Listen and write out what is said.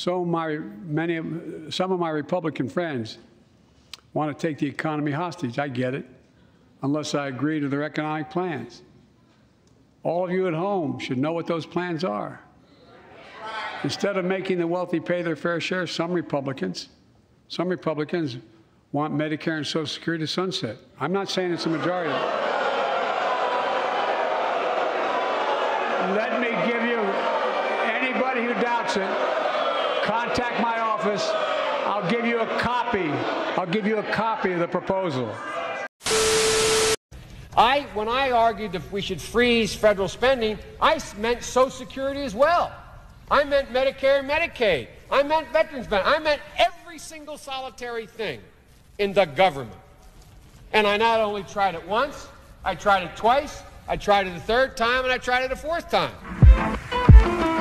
So my many, some of my Republican friends want to take the economy hostage. I get it, unless I agree to their economic plans. All of you at home should know what those plans are. Instead of making the wealthy pay their fair share, some Republicans, some Republicans want Medicare and Social Security to sunset. I'm not saying it's a majority. Let me give you, anybody who doubts it, contact my office. I'll give you a copy. I'll give you a copy of the proposal. I, when I argued that we should freeze federal spending, I meant Social Security as well. I meant Medicare and Medicaid. I meant veterans benefits. I meant every single solitary thing in the government. And I not only tried it once, I tried it twice, I tried it a third time, and I tried it a fourth time.